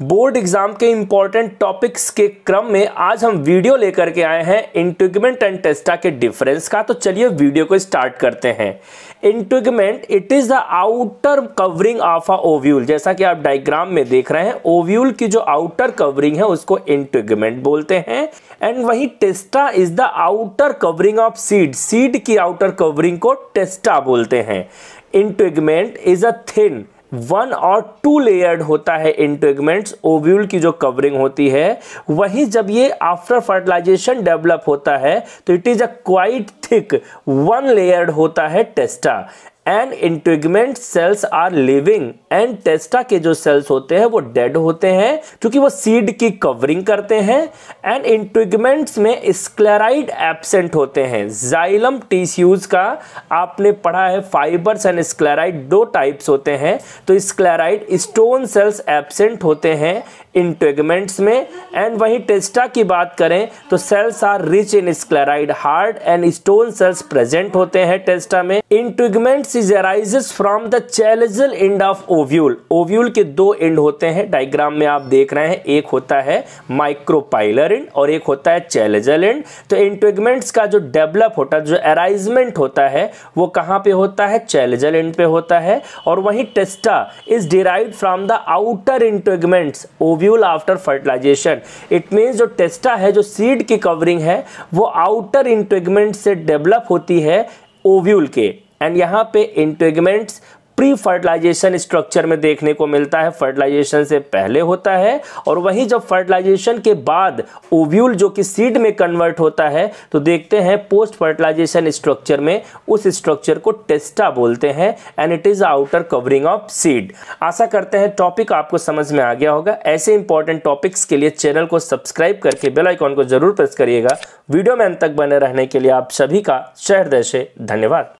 Board exam के important topics के क्रम में आज हम वीडियो लेकर के आए हैं इंटिगमेंट एंड टेस्टा के डिफरेंस का। तो चलिए वीडियो को स्टार्ट करते हैं। Integument it is the outer covering of a ovule जैसा कि आप डायग्राम में देख रहे हैं ओव्यूल की जो आउटर कवरिंग है, उसको इंटिगमेंट बोलते हैं। एंड वही testa is the outer covering of seed seed की आउटर कवरिंग को टेस्टा बोलते हैं। Integument is a thin one और टू लेयर्ड होता है इंटेगमेंट्स ओव्यूल की जो कवरिंग होती है, वहीं जब ये आफ्टर फर्टिलाइजेशन डेवलप होता है तो it is a quite thick one layered होता है testa. And integument cells are living and testa के जो सेल्स होते हैं वो डेड होते हैं क्योंकि वो सीड की कवरिंग करते हैं एंड इंटेगमेंट्स में स्क्लेराइड एबसेंट होते हैं। जाइलम टिश्यूज का आपने पढ़ा है, फाइबर्स एंड स्क्लेराइड दो टाइप्स होते हैं। तो स्क्लेराइड स्टोन सेल्स एबसेंट होते हैं इंटेगमेंट्स में एंड वही टेस्टा की बात करें तो cells are rich in sclereid hard and stone cells present होते हैं टेस्टा में। Integuments is arises from the chalazal end of ovule ovule के दो एंड होते हैं डायग्राम में आप देख रहे हैं, एक होता है माइक्रोपाइलर एंड और एक होता है चैलेजल एंड तो इंटेगमेंट्स का जो डेवलप होता है जो अराइजमेंट होता है, वो कहाँ पे होता है? चैलेजल एंड पे होता है। और वही testa is derive from the outer integuments ovule after fertilisation it means जो टेस्टा है, जो सीड की कवरिंग है, वो आउटर इंटेगमेंट से डेवलप होती है ओव्यूल के. एंड यहाँ पे इंटेगमेंट्स प्री फर्टिलाइजेशन स्ट्रक्चर में देखने को मिलता है। फर्टिलाइजेशन से पहले होता है और वहीं जब फर्टिलाइजेशन के बाद ओव्यूल जो कि सीड में कन्वर्ट होता है तो देखते हैं पोस्ट फर्टिलाइजेशन स्ट्रक्चर में उस स्ट्रक्चर को टेस्टा बोलते हैं and it is outer covering of seed आशा करते हैं टॉपिक आपको समझ में आ गया होगा। ऐसे इंपॉर्टेंट टॉपिक्स के लिए चैनल को सब्सक्राइब करके बेल आइकॉन को ज़रूर प्रेस करिएगा। वीडियो में अंत तक बने रहने के लिए आप सभी का शहर से धन्यवाद।